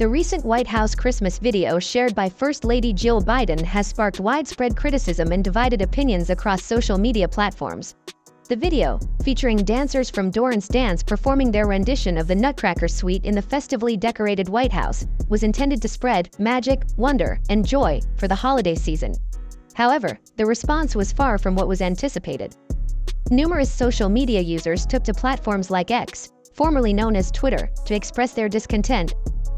The recent White House Christmas video shared by First Lady Jill Biden has sparked widespread criticism and divided opinions across social media platforms. The video, featuring dancers from Dorrance Dance performing their rendition of the Nutcracker Suite in the festively decorated White House, was intended to spread magic, wonder, and joy for the holiday season. However, the response was far from what was anticipated. Numerous social media users took to platforms like X, formerly known as Twitter, to express their discontent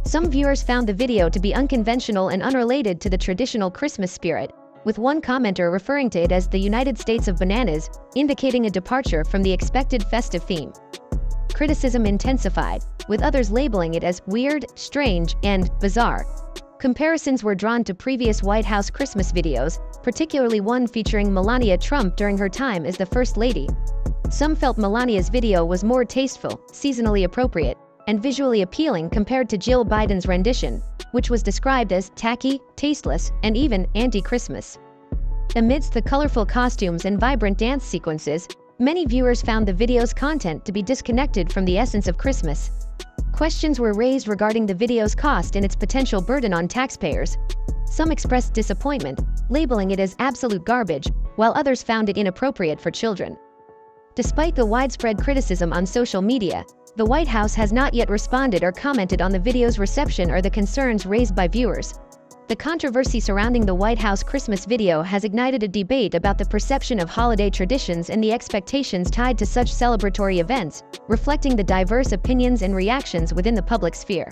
some viewers found the video to be unconventional and unrelated to the traditional Christmas spirit, with one commenter referring to it as the United States of Bananas, indicating a departure from the expected festive theme. Criticism intensified, with others labeling it as weird, strange, and bizarre. Comparisons were drawn to previous White House Christmas videos, particularly one featuring Melania Trump during her time as the First Lady. Some felt Melania's video was more tasteful, seasonally appropriate, and visually appealing compared to Jill Biden's rendition, which was described as tacky, tasteless, and even anti-Christmas. Amidst the colorful costumes and vibrant dance sequences, many viewers found the video's content to be disconnected from the essence of Christmas. Questions were raised regarding the video's cost and its potential burden on taxpayers. Some expressed disappointment, labeling it as absolute garbage, while others found it inappropriate for children. Despite the widespread criticism on social media, the White House has not yet responded or commented on the video's reception or the concerns raised by viewers. The controversy surrounding the White House Christmas video has ignited a debate about the perception of holiday traditions and the expectations tied to such celebratory events, reflecting the diverse opinions and reactions within the public sphere.